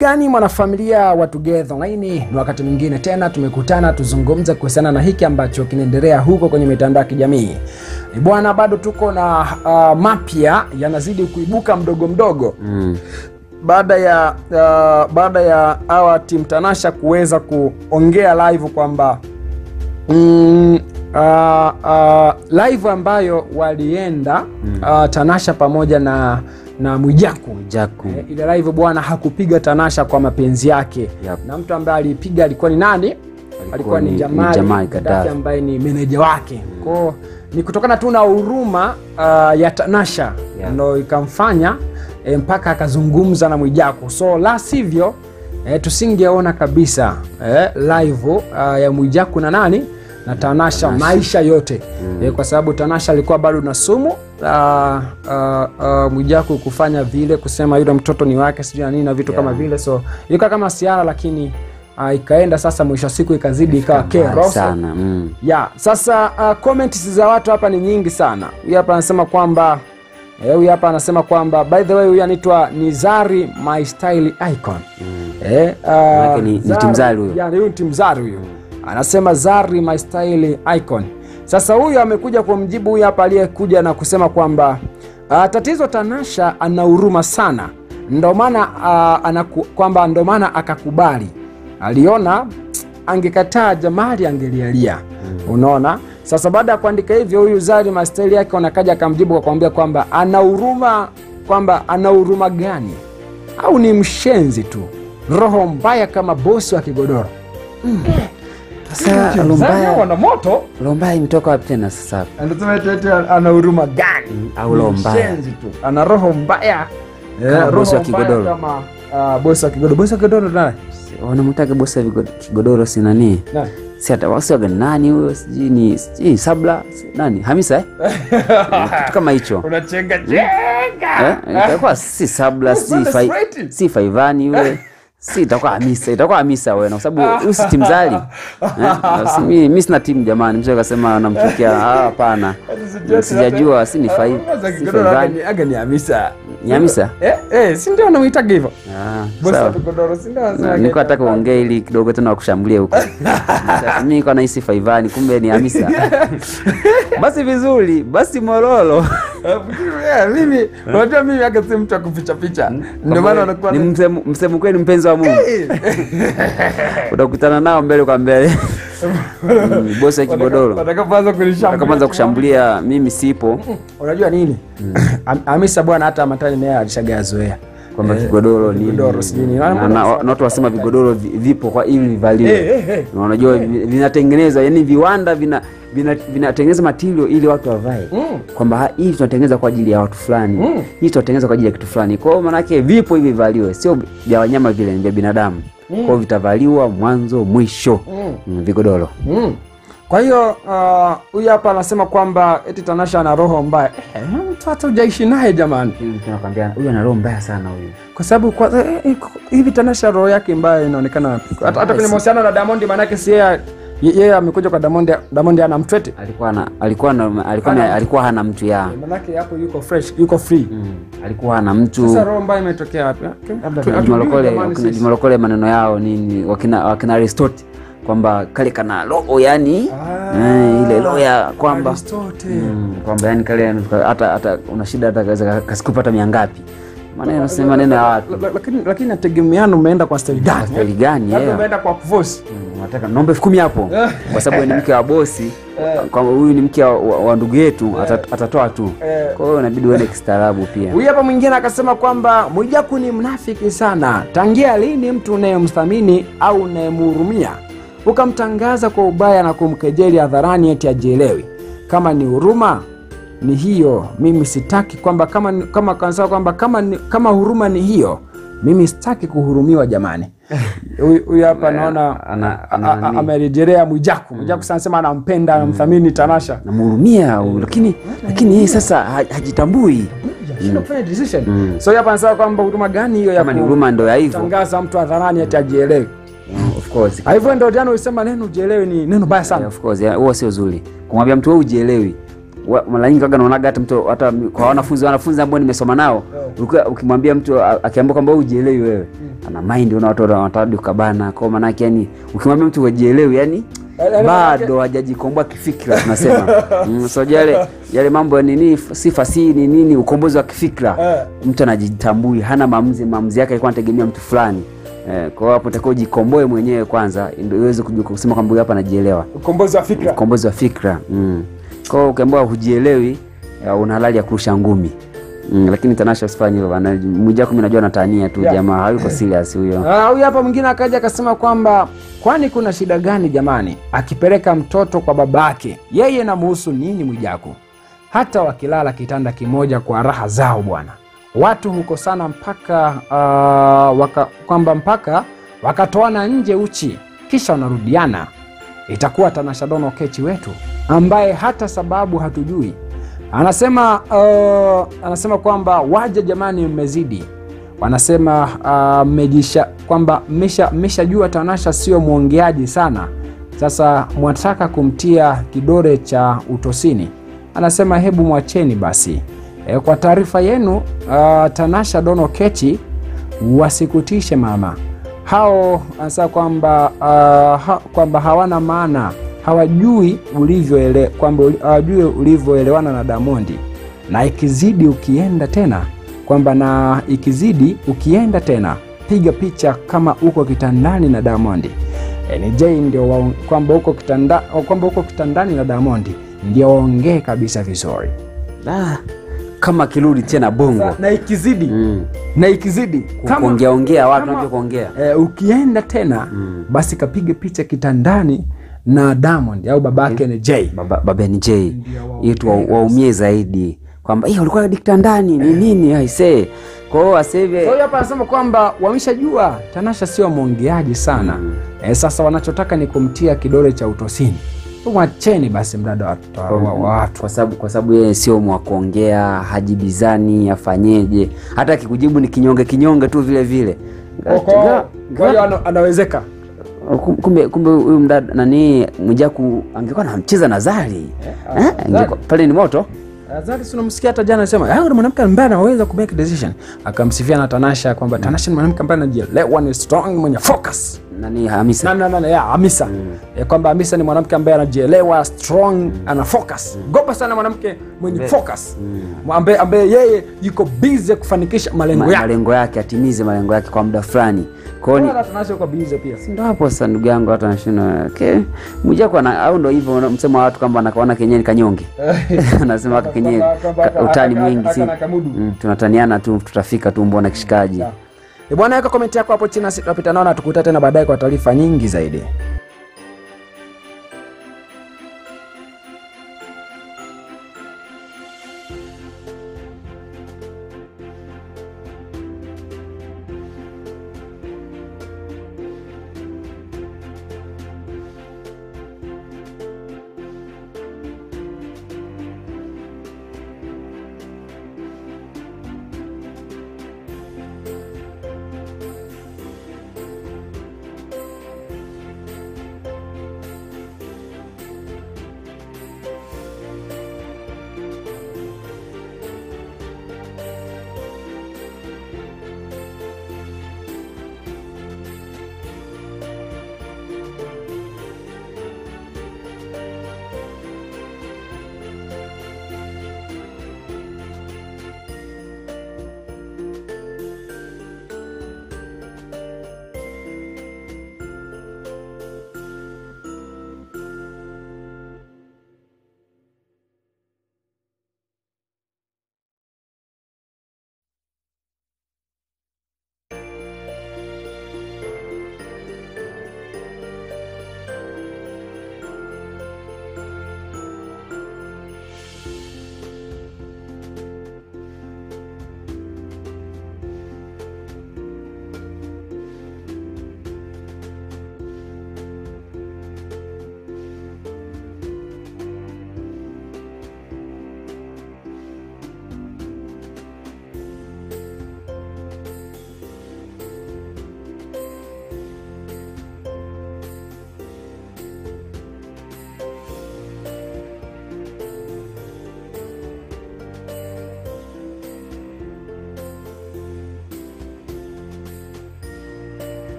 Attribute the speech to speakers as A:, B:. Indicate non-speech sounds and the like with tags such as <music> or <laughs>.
A: gani mwanafamilia wa Together Online, ni wakati mwingine tena tumekutana tuzungumze kuhusiana na hiki ambacho kinaendelea huko kwenye mitandao ya kijamii Eh, bwana, bado tuko na uh, mapya yanazidi kuibuka mdogo mdogo
B: Mm.
A: baada ya uh, baada ya hawa timu Tanasha kuweza kuongea live kwamba mm, uh, uh, live ambayo walienda mm. uh, Tanasha pamoja na na Mwijaku
B: Mwijaku.
A: Eh, ile live bwana hakupiga Tanasha kwa mapenzi yake
B: Yep.
A: na mtu ambaye alipiga alikuwa ni nani? Alikuwa ni
B: ni-
A: Jamali,
B: Jamali
A: ambaye ni meneja wake mm. kwao, ni kutokana tu na huruma uh, ya Tanasha
B: Yeah.
A: ndo ikamfanya eh, mpaka akazungumza na Mwijaku, so la sivyo eh, tusingeona kabisa eh, live uh, ya Mwijaku na nani na Tanasha, maisha yote eh, kwa sababu Tanasha alikuwa bado na sumu uh, uh, uh, Mwijaku kufanya vile kusema yule mtoto ni wake sijui na nini na vitu
B: Yeah.
A: kama vile, so ilikuwa kama siara, lakini uh, ikaenda sasa, mwisho wa siku ikazidi ikawa kero
B: sana mm.
A: ya sasa uh, comments za watu hapa ni nyingi sana. Huyu hapa anasema kwamba eh, huyu hapa anasema kwamba by the way huyu anaitwa Nizari my style icon. mm. Eh, uh,
B: ni- ni Timzari huyo.
A: Yani huyu ni Timzari huyu. Anasema Zari my style icon. Sasa huyu amekuja kumjibu huyu hapa aliyekuja na kusema kwamba uh, tatizo Tanasha ana huruma sana. Ndio maana uh, anaku, kwamba ndio maana akakubali. Aliona angekataa Jamali angelialia. Mm. Unaona? Sasa baada ya kuandika hivyo, huyu Zari mastaili yake anakaja akamjibu kwa kumwambia kwamba ana huruma, kwamba ana huruma gani? Au ni mshenzi tu, roho mbaya kama bosi wa kigodoro.
B: Sasa Lombaya,
A: wana moto,
B: Lombaya imetoka wapi tena sasa?
A: anasema eti- ana huruma gani?
B: Au roho
A: tu, ana roho mbaya Eh,
B: bosi wa kigodoro.
A: kama ah, bosi wa kigodoro. Bosi wa kigodoro naye.
B: Wanamtaka bosi wa kigodoro si nani?
A: Nani?
B: Si hata wasiwaga nani huyo sijui ni sijui Sabla nani? Hamisa eh? Eh, <laughs> Kitu kama hicho.
A: Unachenga
B: Eh? Itakuwa si Sabla si
A: straight?
B: si Faivani yule. Si itakuwa Hamisa, itakuwa Hamisa wewe kwa sababu huyu si timzali. <laughs> Eh? Si- Mimi mimi sina timu jamani. Mzee akasema anamchukia. <laughs> Ah, hapana. Sijajua si ni Fai. Si
A: aga ni Hamisa.
B: Ni Hamisa?
A: Eh, eh, si ndio anamuitaga hivyo?
B: Ah, Na- nilikuwa nataka uongee ili kidogo tena wakushambulia huko. <laughs> Mimi niko nahisi Faivani kumbe ni Hamisa. Basi vizuri, basi Morolo. <laughs>
A: Eh, mimi unajua mimi aga si mtu akuficha kuficha ficha. Ndio maana anakuwa
B: ni msemu, kweli mpenzi wa Mungu. <laughs> Utakutana nao mbele kwa mbele. Mm, Bosi kibodoro kigodoro.
A: kunishambulia.
B: Atakapoanza kushambulia mimi sipo
A: Unajua nini? amisa Hamisa bwana hata matani naye alishagazoea.
B: Kwamba vigodoro ni
A: Kigodoro sijui
B: na, na, na watu wasema vigodoro vipo kwa ili vivaliwe.
A: Eh, eh, eh.
B: Na unajua vi- vinatengenezwa yani viwanda vina vina- vinatengeneza matirio ili watu wavae
A: Mm.
B: kwamba hivi hii tunatengeneza kwa ajili ya watu fulani
A: Mm.
B: hii tunatengeneza kwa ajili ya kitu fulani kwa hiyo maanake vipo hivi vivaliwe sio vya wanyama vile ni vya binadamu kwa hiyo vitavaliwa mwanzo mwisho
A: Mm.
B: mm, vigodoro
A: Mm. Kwa hiyo huyu uh, hapa anasema kwamba eti Tanasha ana roho mbaya. Eh, mtu hata hujaishi naye jamani.
B: nakwambia huyu ana roho mbaya sana huyu
A: Kwa sababu kwa eh, eh, hivi Tanasha roho yake mbaya inaonekana hata, kwenye mahusiano na Diamond maanake si yeye yeye amekuja kwa Diamond Diamond ana mtwete.
B: alikuwa na alikuwa na, alikuwa na, alikuwa hana mtu ya
A: Maanake hapo yuko fresh, yuko free.
B: mm, alikuwa hana mtu
A: Sasa roho mbaya imetokea wapi?
B: labda
A: jamani
B: wakina
A: sisi.
B: Jumalokole maneno yao nini wakina wakina Aristotle kwamba kale kana roho yani
A: Ah.
B: eh, ile roho ya kwamba. Mm, kwamba yani kale hata hata una shida hata kaweza kasikupata mia ngapi maneno si maneno ya watu
A: La- la- Lakini lakini nategemeana umeenda kwa style gani?
B: Staili gani yeye
A: umeenda kwa kuvosi.
B: Mm, nataka naomba elfu kumi hapo kwa sababu ni mke wa bosi kwamba huyu ni mke wa, ndugu yetu atatoa tu
A: Eh.
B: kwa hiyo inabidi uende kistaarabu pia
A: Huyu hapa mwingine akasema kwamba Mwijaku ni mnafiki sana. Tangia lini mtu unayemthamini au unayemhurumia ukamtangaza kwa ubaya na kumkejeli hadharani eti ajielewi? Kama ni huruma ni hiyo, mimi sitaki kwamba kama kama kanisa kwamba kama kama huruma ni hiyo, mimi sitaki kuhurumiwa jamani. <laughs> Huyu hapa naona amerejelea Mwijaku. Mwijaku sana sema anampenda, anamthamini Tanasha.
B: namhurumia lakini lakini yeye sasa hajitambui.
A: So hapa anasema kwamba huruma gani hiyo ya
B: kama ni huruma ndo ya hivyo
A: tangaza mtu hadharani ati ajielewi.
B: Mm, course.
A: Ah, Hivyo ndio jana ulisema neno ujielewi ni neno baya
B: Yeah,
A: sana.
B: of course yeah, huo sio zuri. Kumwambia mtu wewe ujielewi. Mara nyingi waga naonaga hata mtu hata kwa wanafunzi wanafunzi ambao nimesoma nao ukimwambia mtu akiambia kwamba wewe ujielewi wewe ana mind una watu wanataka ukabana kwa maana yake yani ukimwambia mtu ujielewi yani
A: Yaani
B: bado hajajikomboa kifikra tunasema. Mm, so yale yale mambo ya nini sifa si ni nini ukombozi wa kifikra
A: Eh.
B: mtu anajitambui hana maamuzi maamuzi yake alikuwa anategemea mtu fulani eh, kwa hiyo hapo utakiwa ujikomboe mwenyewe kwanza ndio uweze kusema kwamba hapa anajielewa.
A: Ukombozi wa fikra.
B: Ukombozi wa fikra mm. kwa hiyo ukiambiwa hujielewi uh, una halali ya kurusha ngumi. Mm, lakini Tanasha usifanye hivyo bana. Mmoja najua anatania tu
A: Yeah.
B: jamaa hayuko serious huyo.
A: Ah, huyu hapa mwingine akaja akasema kwamba kwani kuna shida gani jamani akipeleka mtoto kwa babake? Yeye namuhusu nini mwijaku hata wakilala kitanda kimoja kwa raha zao bwana watu hukosana mpaka uh, waka, kwamba mpaka wakatoana nje uchi kisha wanarudiana itakuwa Tanashadono Kechi wetu ambaye hata sababu hatujui anasema uh, anasema kwamba waja jamani mmezidi wanasema uh, kwamba mmesha- mmeshajua Tanasha sio mwongeaji sana, sasa mwataka kumtia kidore cha utosini. Anasema hebu mwacheni basi. E, kwa taarifa yenu uh, Tanasha Dono Kechi wasikutishe mama hao, anasema kwamba uh, ha, kwamba hawana maana, hawajui ulivyoele kwamba hawajui ulivyoelewana na Damondi na ikizidi ukienda tena kwamba na ikizidi ukienda tena piga picha kama uko kitandani na Diamond. NJ ndio kwamba uko kitanda, kwamba uko kitandani na Damondi ndio waongee kabisa vizuri.
B: ah, kama kirudi tena bongo.
A: Na ikizidi
B: mm.
A: na ikizidi
B: kuongea ongea watu kuongea
A: e, ukienda tena mm. basi kapige picha kitandani na Diamond au babake ni Jay.
B: baba, baba Jay. Yetu waumie wa- zaidi. Kwamba hiyo ulikuwa kitandani ni nini aisee kwa hiyo aseve
A: Kwa hiyo hapa anasema kwamba wameshajua Tanasha sio mwongeaji sana.
B: Mm.
A: e, sasa wanachotaka ni kumtia kidole cha utosini. Mwacheni basi mdada wa, wa, wa, wa watu.
B: kwa sababu kwa sababu yeye sio mwa kuongea hajibizani afanyeje hata akikujibu ni kinyonge kinyonge tu vile vile
A: Kwa hiyo anawezeka
B: kumbe kumbe huyu mdada nani Mwijaku angekuwa anamcheza na Zari eh? pale ni moto
A: Nazari si unamsikia hata jana anasema yeye ni mwanamke ambaye anaweza ku make decision. Akamsifia na Tanasha kwamba Tanasha ni mwanamke ambaye anajielewa, ni strong, mwenye focus.
B: Nani Hamisa
A: nani, nani, na ya Hamisa. Eh, kwamba Hamisa ni mwanamke ambaye anajielewa, strong, ana focus. Gopa sana mwanamke mwenye focus. Ambaye ambaye yeye yuko busy kufanikisha malengo
B: Ma-
A: yake.
B: malengo yake atimize malengo yake kwa muda fulani kwa hiyo ni-
A: Bora Tanasha busy pia.
B: ndo hapo sasa ndugu yangu hata nashindwa okay. Mwijaku na au ndo hivyo msemo wa watu kwamba anakaona kenyeni ni kanyonge anasema
A: kwa
B: ka- utani mwingi si mm, tunataniana tu tutafika tu mbona kishikaji
A: Bwana, weka komenti yako hapo chini, nasi tutapita nao na tukuta tena baadaye kwa taarifa nyingi zaidi.